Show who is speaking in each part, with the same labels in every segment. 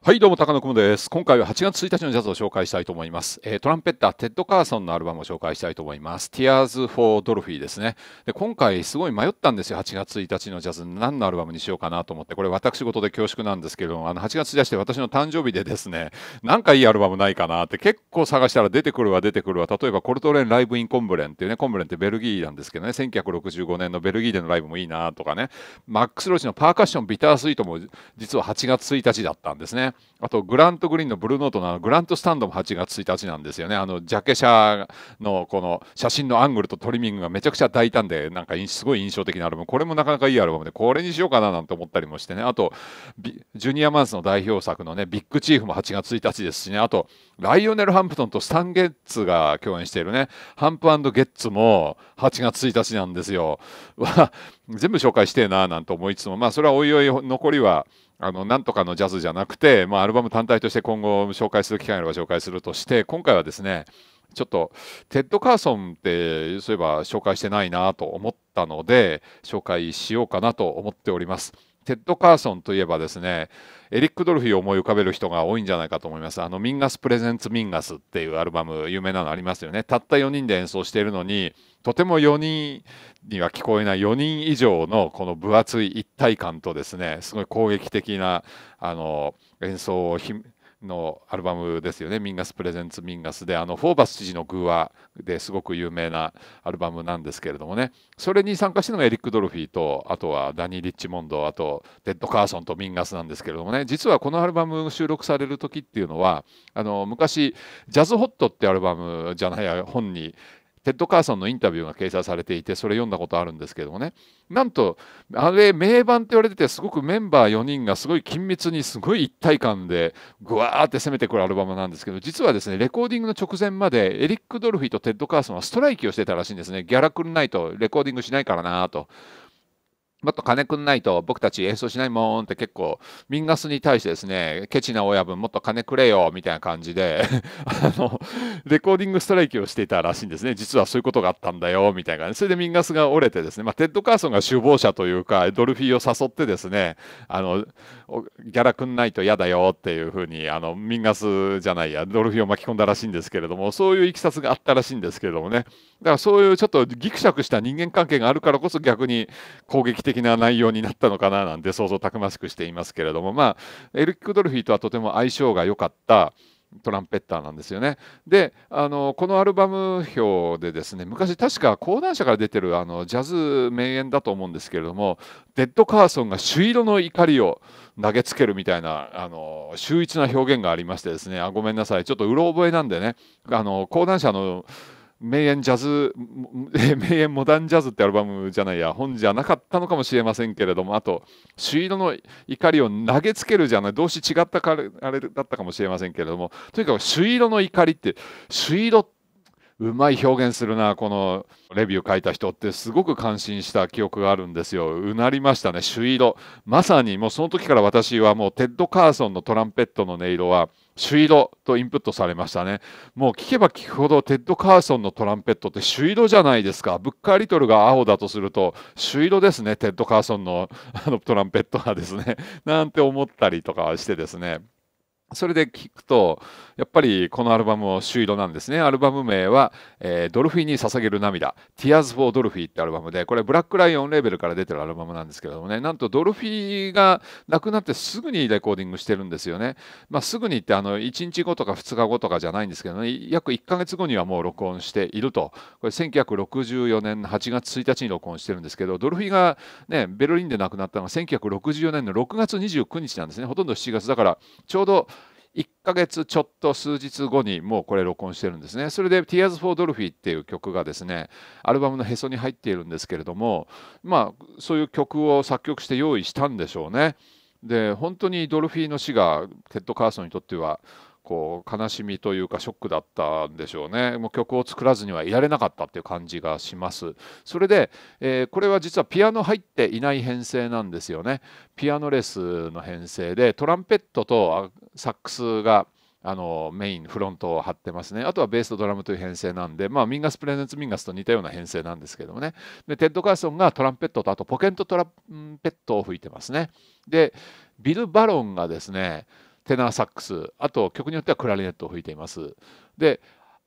Speaker 1: はいどうも高野くもです。今回は8月1日のジャズを紹介したいと思います、えー、トランペッターテッド・カーソンのアルバムを紹介したいと思います。Tears for Dolphy ですね。で今回すごい迷ったんですよ8月1日のジャズ。何のアルバムにしようかなと思って。これ私事で恐縮なんですけどあの8月1日で私の誕生日でですねなんかいいアルバムないかなって結構探したら出てくるわ出てくるわ。例えばコルトレーン Live in Comblain っていうねコンブレンってベルギーなんですけどね1965年のベルギーでのライブもいいなとかね。マックス・ローチのパーカッションビタースイートも実は8月1日だったんですね。あとグラント・グリーンのブルーノートのグラントスタンドも8月1日なんですよね。あのジャケ写のこの写真のアングルとトリミングがめちゃくちゃ大胆でなんかすごい印象的なアルバムこれもなかなかいいアルバムでこれにしようかななんて思ったりもしてねあとジュニアマンスの代表作のねビッグチーフも8月1日ですしねあとライオネル・ハンプトンとスタン・ゲッツが共演しているねハンプゲッツも8月1日なんですよ。全部紹介してえななんて思いつつもまあそれはおいおい残りはあのなんとかのジャズじゃなくて、まあ、アルバム単体として今後紹介する機会があれば紹介するとして今回はですねちょっとテッド・カーソンってそういえば紹介してないなと思ったので紹介しようかなと思っております。テッド・カーソンといえばですねエリック・ドルフィーを思い浮かべる人が多いんじゃないかと思います。あのミンガス・プレゼンツ・ミンガスっていうアルバム有名なのありますよね。たった4人で演奏しているのにとても4人には聞こえない4人以上のこの分厚い一体感とですねすごい攻撃的なあの演奏をのアルバムですよね、ミンガス・プレゼンツ・ミンガスで、あのフォーバス知事のグーアですごく有名なアルバムなんですけれどもね、それに参加してるのがエリック・ドルフィーと、あとはダニー・リッチモンド、あとテッド・カーソンとミンガスなんですけれどもね、実はこのアルバム収録される時っていうのは、あの昔、ジャズ・ホットってアルバムじゃないや、本にテッド・カーソンのインタビューが掲載されていてそれ読んだことあるんですけどもね。なんとあれ名盤って言われててすごくメンバー4人がすごい緊密にすごい一体感でぐわーって攻めてくるアルバムなんですけど実はですねレコーディングの直前までエリック・ドルフィーとテッド・カーソンはストライキをしてたらしいんですね。ギャラくんないとレコーディングしないからなと。もっと金くんないと僕たち演奏しないもんって結構ミンガスに対してですねケチな親分もっと金くれよみたいな感じで あのレコーディングストライキをしていたらしいんですね。実はそういうことがあったんだよみたいなそれでミンガスが折れてですね、まあ、テッド・カーソンが首謀者というかドルフィーを誘ってですねあのギャラくんないと嫌だよっていうふうにあのミンガスじゃないやドルフィーを巻き込んだらしいんですけれどもそういういきさつがあったらしいんですけれどもね。だからそういうちょっとギクシャクした人間関係があるからこそ逆に攻撃的的な内容になったのかななんて想像たくましくしていますけれどもまあエルキック・ドルフィーとはとても相性が良かったトランペッターなんですよね。であのこのアルバム表でですね昔確か講談社から出てるあのジャズ名演だと思うんですけれどもデッド・カーソンが朱色の怒りを投げつけるみたいなあの秀逸な表現がありましてですねあごめんなさいちょっとうろ覚えなんでねあの講談社の名演ジャズ 名演モダンジャズってアルバムじゃないや本じゃなかったのかもしれませんけれどもあと朱色の怒りを投げつけるじゃない動詞違ったかあれだったかもしれませんけれどもとにかく朱色の怒りって朱色ってうまい表現するなこのレビュー書いた人ってすごく感心した記憶があるんですよ。うなりましたね朱色。まさにもうその時から私はもうテッド・カーソンのトランペットの音色は朱色とインプットされましたね。もう聞けば聞くほどテッド・カーソンのトランペットって朱色じゃないですか。ブッカー・リトルが青だとすると朱色ですねテッド・カーソンのあのトランペットがですね。なんて思ったりとかしてですね。それで聞くとやっぱりこのアルバムも朱色なんですね。アルバム名は、えー、ドルフィーに捧げる涙。Tears for Dolphy ってアルバムでこれブラックライオンレーベルから出てるアルバムなんですけどもね。なんとドルフィーが亡くなってすぐにレコーディングしてるんですよね。まあ、すぐにってあの1日後とか2日後とかじゃないんですけどね。約1ヶ月後にはもう録音していると。これ1964年8月1日に録音してるんですけどドルフィーがねベルリンで亡くなったのが1964年の6月29日なんですね。ほとんど7月。だからちょうど1ヶ月ちょっと数日後にもうこれ録音してるんですね。それで Tears for Dolphy っていう曲がですね、アルバムのへそに入っているんですけれども、まあそういう曲を作曲して用意したんでしょうね。で、本当にドルフィーの死がテッド・カーソンにとってはこう悲しみというかショックだったんでしょうね。もう曲を作らずにはいられなかったっていう感じがします。それで、えー、これは実はピアノ入っていない編成なんですよね。ピアノレスの編成でトランペットとサックスがあのメインフロントを張ってますね。あとはベースとドラムという編成なんでまあミンガスプレゼンツミンガスと似たような編成なんですけどもね。でテッド・カーソンがトランペットとあとポケットトランペットを吹いてますね。でビル・バロンがですねテナーサックスあと曲によってはクラリネットを吹いています。で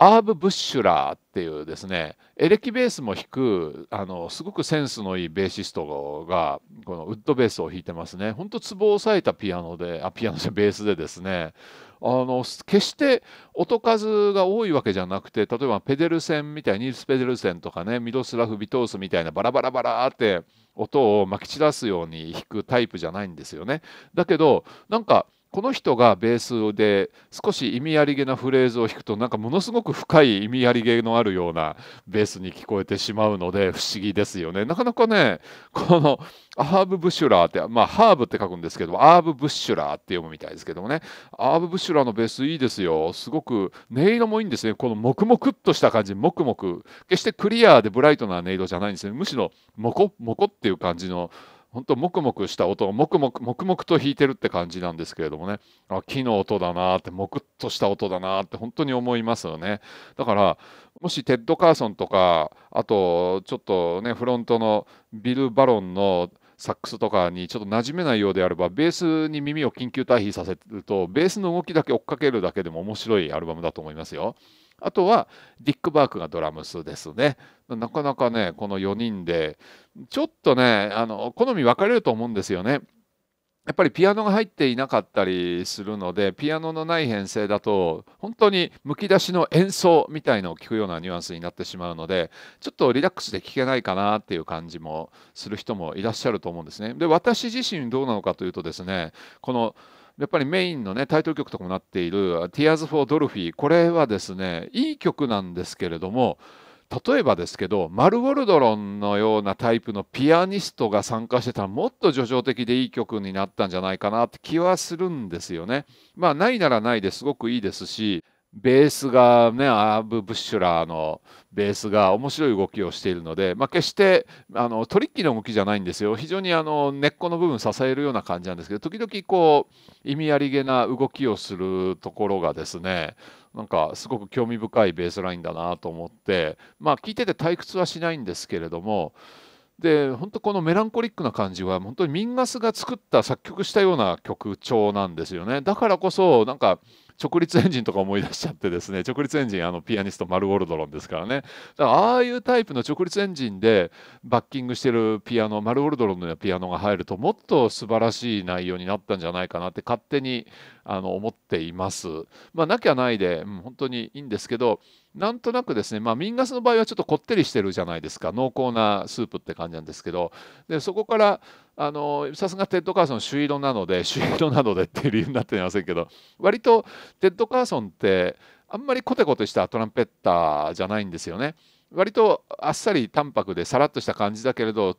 Speaker 1: アーブ・ブッシュラーっていうですねエレキベースも弾くあのすごくセンスのいいベーシストがこのウッドベースを弾いてますね。ほんとツボを押さえたピアノであピアノじゃベースでですね。あの決して音数が多いわけじゃなくて例えばペデルセンみたいニールス・ペデルセンとかねミロスラフ・ビトースみたいなバラバラバラって音をまき散らすように弾くタイプじゃないんですよね。だけどなんかこの人がベースで少し意味ありげなフレーズを弾くとなんかものすごく深い意味ありげのあるようなベースに聞こえてしまうので不思議ですよね。なかなかねこのアーブ・ブッシュラーってまあハーブって書くんですけどアーブ・ブッシュラーって読むみたいですけどもね。アーブ・ブッシュラーのベースいいですよ。すごく音色もいいんですね。このモクモクっとした感じモクモク。決してクリアーでブライトな音色じゃないんですね。むしろモコモコっていう感じの本当もくもくした音がもくもくもくもくと弾いてるって感じなんですけれどもねあ木の音だなってもくっとした音だなって本当に思いますよねだからもしテッド・カーソンとかあとちょっとねフロントのビル・バロンのサックスとかにちょっと馴染めないようであればベースに耳を緊急退避させるとベースの動きだけ追っかけるだけでも面白いアルバムだと思いますよ。あとはディック・バークがドラムスですね。なかなかねこの4人でちょっとねあの好み分かれると思うんですよね。やっぱりピアノが入っていなかったりするのでピアノのない編成だと本当にむき出しの演奏みたいのを聞くようなニュアンスになってしまうのでちょっとリラックスで聴けないかなっていう感じもする人もいらっしゃると思うんですね。で私自身どうなのかというとですねこのやっぱりメインのねタイトル曲とかもなっている「Tears for Dolphy」これはですねいい曲なんですけれども例えばですけどマル・ウォルドロンのようなタイプのピアニストが参加してたらもっと叙情的でいい曲になったんじゃないかなって気はするんですよね。まあないならないですごくいいですしベースがねアーブ・ブッシュラーのベースが面白い動きをしているので、まあ、決してあのトリッキーな動きじゃないんですよ。非常にあの根っこの部分支えるような感じなんですけど時々こう意味ありげな動きをするところがですねなんかすごく興味深いベースラインだなと思ってまあ聞いてて退屈はしないんですけれどもで本当このメランコリックな感じは本当にミンガスが作った作曲したような曲調なんですよね。だからこそなんか直立エンジンとか思い出しちゃってですね直立エンジンあのピアニストマル・ウォルドロンですからね。だからああいうタイプの直立エンジンでバッキングしてるピアノマル・ウォルドロンのピアノが入るともっと素晴らしい内容になったんじゃないかなって勝手にあの思っています。まあ、なきゃないで、うん、本当にいいんですけどなんとなくですね、まあ、ミンガスの場合はちょっとこってりしてるじゃないですか濃厚なスープって感じなんですけどでそこからあのさすがテッド・カーソン朱色なので 朱色なのでっていう理由になっていませんけど割とテッド・カーソンってあんまりコテコテしたトランペッターじゃないんですよね。割とあっさり淡白でさらっとした感じだけれど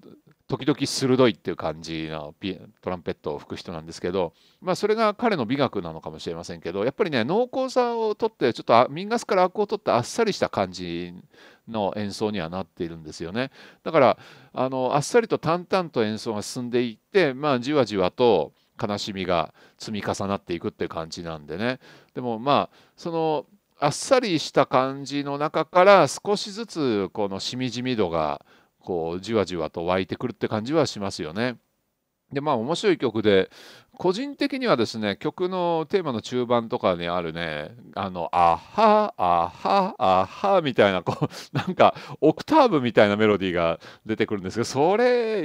Speaker 1: 時々鋭いっていう感じのトランペットを吹く人なんですけど、まあ、それが彼の美学なのかもしれませんけどやっぱりね濃厚さをとってちょっとミンガスからアクを取ってあっさりした感じの演奏にはなっているんですよね。だからあのあっさりと淡々と演奏が進んでいって、まあ、じわじわと悲しみが積み重なっていくっていう感じなんでね。でもまあそのあっさりした感じの中から少しずつこのしみじみ度がこうじわじわと湧いてくるって感じはしますよね。でまあ面白い曲で個人的にはですね曲のテーマの中盤とかにあるねあの「あはあはあは」みたいなこう なんかオクターブみたいなメロディーが出てくるんですけどそれ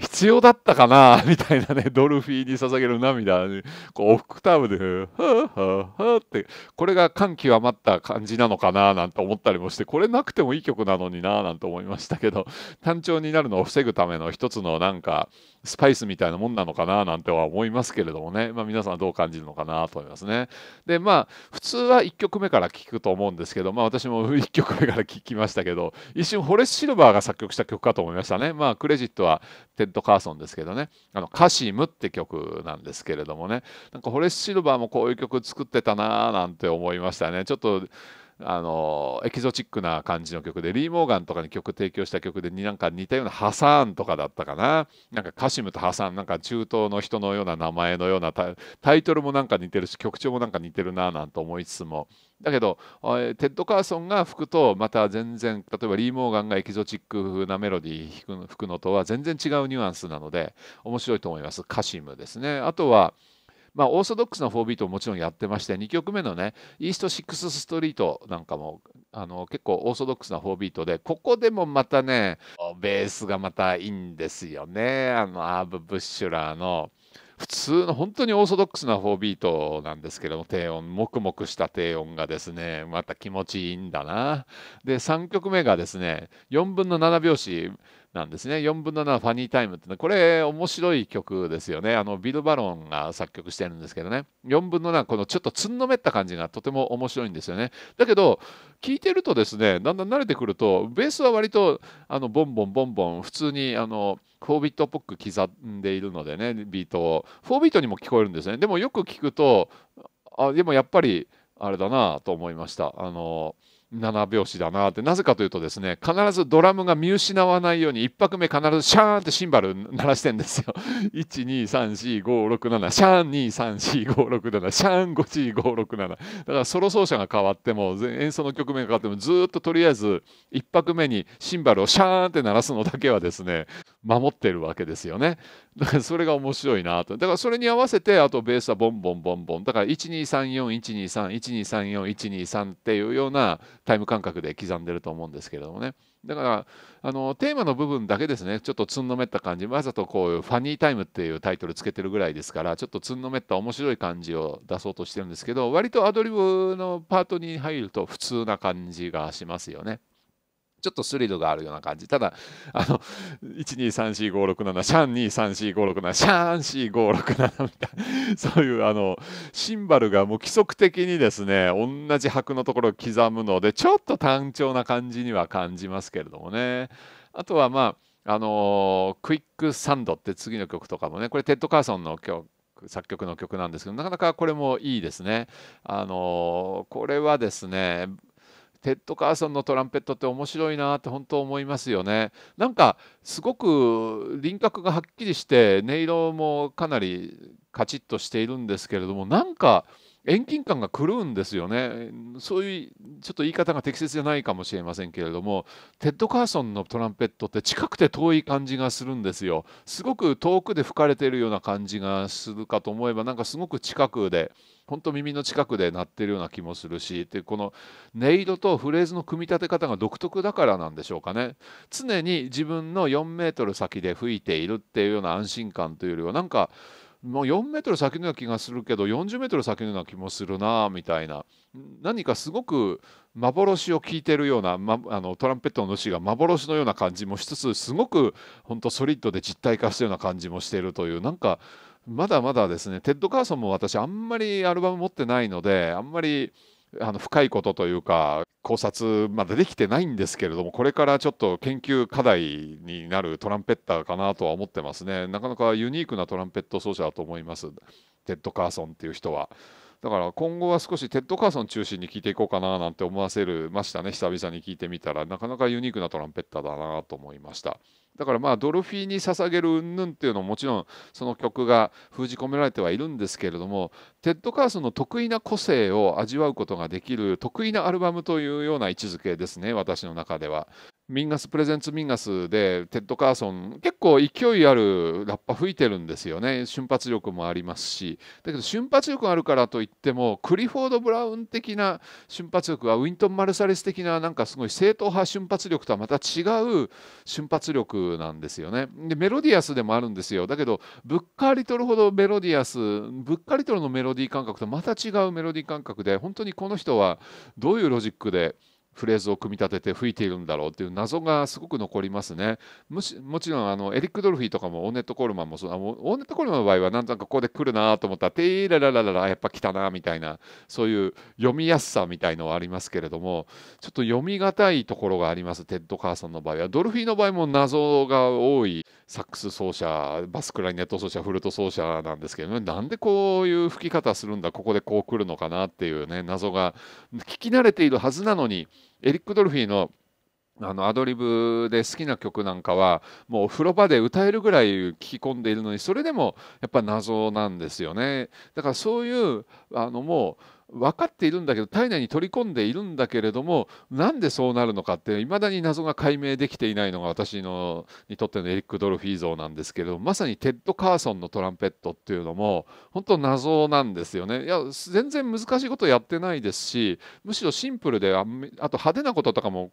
Speaker 1: 必要だったかな みたいなねドルフィーに捧げる涙にこうオクターブで「はあはあはあ」ってこれが感極まった感じなのかななんて思ったりもしてこれなくてもいい曲なのにななんて思いましたけど単調になるのを防ぐための一つのなんかスパイスみたいなもんなのかななんては思います。ますけれどもね、まあ、皆さんどう感じるのかなと思いますね。でまあ普通は1曲目から聴くと思うんですけど、まあ、私も 1曲目から聴きましたけど一瞬ホレス・シルバーが作曲した曲かと思いましたね。まあクレジットはテッド・カーソンですけどねあのカシムって曲なんですけれどもねなんかホレス・シルバーもこういう曲作ってたななんて思いましたね。ちょっとあのエキゾチックな感じの曲でリー・モーガンとかに曲提供した曲でなんか似たようなハサーンとかだったかな。なんかカシムとハサンなんか中東の人のような名前のようなタイトルもなんか似てるし曲調もなんか似てるななんて思いつつも。だけどテッド・カーソンが吹くとまた全然例えばリー・モーガンがエキゾチックなメロディー吹くのとは全然違うニュアンスなので面白いと思います。カシムですね。あとはまあ、オーソドックスな4ビートももちろんやってまして2曲目のねイースト6ストリートなんかもあの結構オーソドックスな4ビートでここでもまたねベースがまたいいんですよねあのアーブ・ブッシュラーの。普通の本当にオーソドックスな4ビートなんですけども低音もくもくした低音がですねまた気持ちいいんだなで3曲目がですね4分の7拍子なんですね。4分の7ファニータイムっての、これ面白い曲ですよね。あのビル・バロンが作曲してるんですけどね。4分の7、このちょっとつんのめった感じがとても面白いんですよね。だけど、聴いてるとですね、だんだん慣れてくると、ベースは割とあのボンボンボンボン、普通にあの4ビートっぽく刻んでいるのでね、ビートを。4ビートにも聞こえるんですね。でもよく聞くと、あでもやっぱりあれだなと思いました。あの7拍子だなって。なぜかというとですね必ずドラムが見失わないように1拍目必ずシャーンってシンバル鳴らしてんですよ。1234567シャーン23456シャーン54567だからソロ奏者が変わっても演奏の曲名が変わってもずっととりあえず1拍目にシンバルをシャーンって鳴らすのだけはですね守ってるわけですよね。だからそれが面白いなと。だからそれに合わせてあとベースはボンボンボンボン。だから12341231234123っていうようなタイム感覚で刻んでると思うんですけれどもね。だからあのテーマの部分だけですね。ちょっとつんのめった感じ。わざとこういう「ファニータイム」っていうタイトルつけてるぐらいですからちょっとつんのめった面白い感じを出そうとしてるんですけど割とアドリブのパートに入ると普通な感じがしますよね。ちょっとスリルがあるような感じ。ただ、あの、1234567、シャン23456シャン4567みたいな、そういうあの、シンバルがもう規則的にですね、同じ拍のところを刻むので、ちょっと単調な感じには感じますけれどもね。あとはまあ、あのクイックサンドって次の曲とかもね、これテッド・カーソンの曲作曲の曲なんですけどなかなかこれもいいですね。あのこれはですねテッド・カーソンのトランペットって面白いなって本当思いますよね。なんかすごく輪郭がはっきりして音色もかなりカチッとしているんですけれどもなんか遠近感が狂うんですよね。そういうちょっと言い方が適切じゃないかもしれませんけれどもテッド・カーソンのトランペットって近くて遠い感じがするんですよ。すごく遠くで吹かれているような感じがするかと思えばなんかすごく近くで本当耳の近くで鳴ってるような気もするしでこの音色とフレーズの組み立て方が独特だからなんでしょうかね。常に自分の4メートル先で吹いているっていうような安心感というよりはなんかもう4メートル先のような気がするけど40メートル先のような気もするなみたいな。何かすごく幻を聞いてるような、ま、あのトランペットの主が幻のような感じもしつつすごく本当ソリッドで実体化したような感じもしているというなんかまだまだですねテッド・カーソンも私あんまりアルバム持ってないのであんまりあの深いことというか考察まだできてないんですけれどもこれからちょっと研究課題になるトランペッターかなとは思ってますね。なかなかユニークなトランペット奏者だと思います。テッド・カーソンっていう人は。だから今後は少しテッド・カーソン中心に聞いていこうかななんて思わせるましたね久々に聞いてみたらなかなかユニークなトランペッターだなと思いましただからまあドルフィーに捧げる云々っていうのももちろんその曲が封じ込められてはいるんですけれどもテッド・カーソンの特異な個性を味わうことができる特異なアルバムというような位置づけですね私の中では。ミンガスプレゼンツミンガスでテッド・カーソン結構勢いあるラッパ吹いてるんですよね。瞬発力もありますし。だけど瞬発力があるからといってもクリフォード・ブラウン的な瞬発力やウィントン・マルサレス的ななんかすごい正統派瞬発力とはまた違う瞬発力なんですよね。でメロディアスでもあるんですよ。だけどブッカーリトルほどメロディアスブッカーリトルのメロディー感覚とまた違うメロディー感覚で本当にこの人はどういうロジックでフレーズを組み立てて吹いているんだろうっていう謎がすごく残りますね。もしもちろんあのエリック・ドルフィーとかもオーネット・コールマンもそうオーネット・コールマンの場合はなんとなくここで来るなと思ったらティーラララララやっぱ来たなみたいなそういう読みやすさみたいのはありますけれどもちょっと読みがたいところがありますテッド・カーソンの場合はドルフィーの場合も謎が多いサックス奏者バスクライネット奏者フルート奏者なんですけどね。なんでこういう吹き方するんだここでこう来るのかなっていうね謎が聞き慣れているはずなのにエリック・ドルフィーのあのアドリブで好きな曲なんかはもう風呂場で歌えるぐらい聞き込んでいるのにそれでもやっぱ謎なんですよね。だからそういうあのもう分かっているんだけど体内に取り込んでいるんだけれどもなんでそうなるのかっていまだに謎が解明できていないのが私のにとってのエリック・ドルフィー像なんですけどまさにテッド・カーソンのトランペットっていうのも本当謎なんですよね。いや全然難しいことやってないですしむしろシンプルでああと派手なこととかも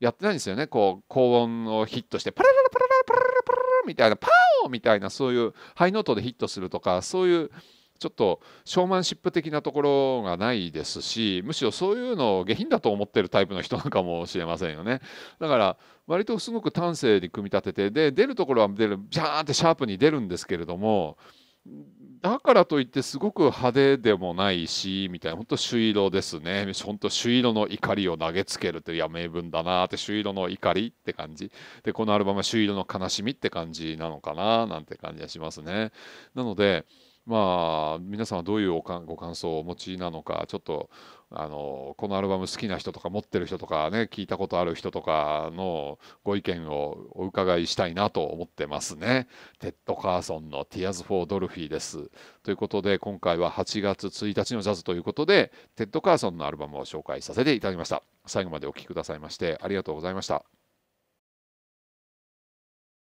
Speaker 1: やってないんですよね。こう高音をヒットしてパラララパララパラパララみたいなパオみたいなそういうハイノートでヒットするとかそういうちょっとショーマンシップ的なところがないですしむしろそういうのを下品だと思ってるタイプの人なのかもしれませんよね。だから割とすごく端正に組み立ててで出るところは出るジャーンってシャープに出るんですけれどもだからといってすごく派手でもないしみたいな本当朱色ですね。本当朱色の怒りを投げつけるっていや名分だなって朱色の怒りって感じ。でこのアルバムは朱色の悲しみって感じなのかななんて感じがしますね。なのでまあ皆さんはどういうご感想をお持ちなのかちょっとあのこのアルバム好きな人とか持ってる人とかね聞いたことある人とかのご意見をお伺いしたいなと思ってますね。テッド・カーソンの Tears for Dolphy です。ということで今回は8月1日のジャズということでテッド・カーソンのアルバムを紹介させていただきました。最後までお聴きくださいましてありがとうございました。